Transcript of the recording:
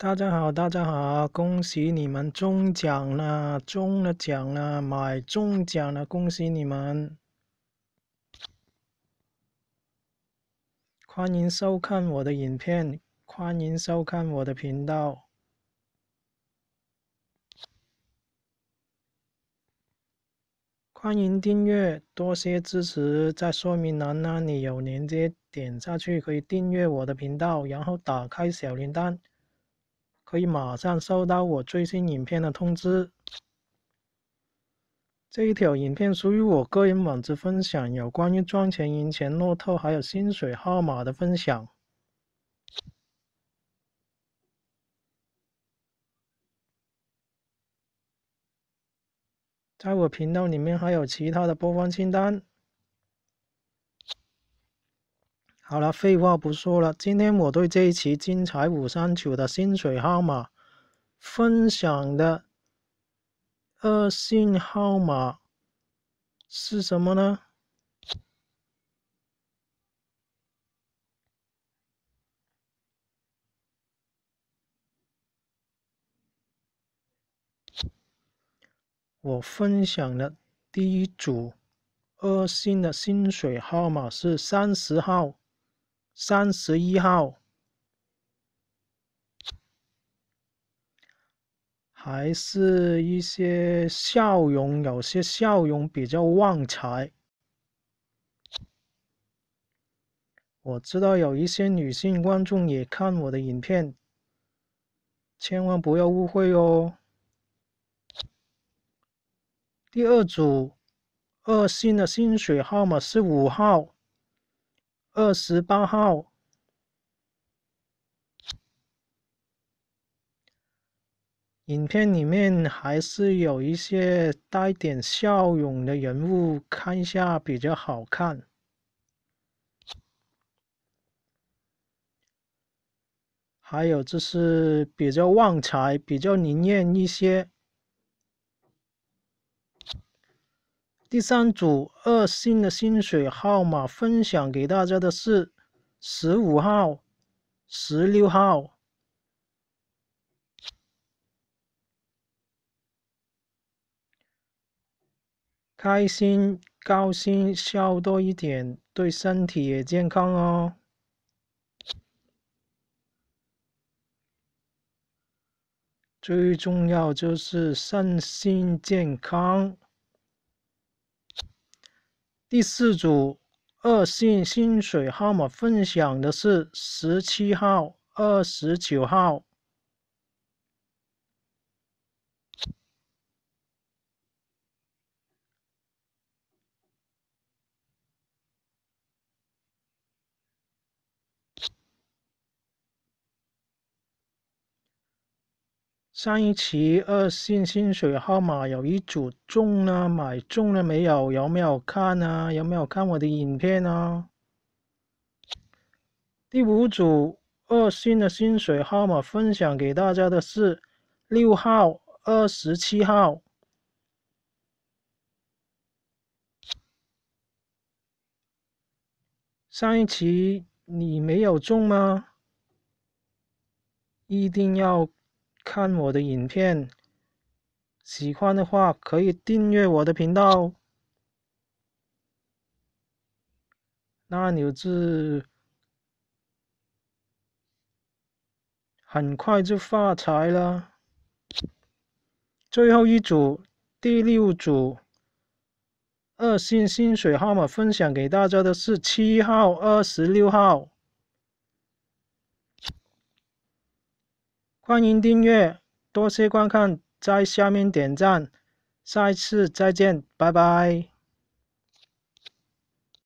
大家好，大家好，恭喜你们中奖了，中了奖了，买中奖了，恭喜你们！欢迎收看我的影片，欢迎收看我的频道，欢迎订阅，多些支持，在说明栏那里有链接，点下去可以订阅我的频道，然后打开小铃铛。可以马上收到我最新影片的通知。这一条影片属于我个人网址分享，有关于赚钱、赢钱、落透还有薪水号码的分享。在我频道里面还有其他的播放清单。好了，废话不说了。今天我对这一期精彩五三九的薪水号码分享的二信号码是什么呢？我分享的第一组二星的薪水号码是三十号。三十一号，还是一些笑容，有些笑容比较旺财。我知道有一些女性观众也看我的影片，千万不要误会哦。第二组二星的薪水号码是五号。二十八号，影片里面还是有一些带点笑容的人物，看一下比较好看。还有就是比较旺财，比较灵验一些。第三组二星的薪水号码分享给大家的是十五号、十六号，开心、高兴、笑多一点，对身体也健康哦。最重要就是身心健康。第四组二信薪水号码分享的是十七号、二十九号。上一期二信薪水号码有一组中了，买中了没有？有没有看呢？有没有看我的影片呢？第五组二信的薪水号码分享给大家的是六号、二十七号。上一期你没有中吗？一定要。看我的影片，喜欢的话可以订阅我的频道，那你就很快就发财了。最后一组，第六组二星薪水号码分享给大家的是七号、二十六号。欢迎订阅，多谢观看，在下面点赞，下一次再见，拜拜。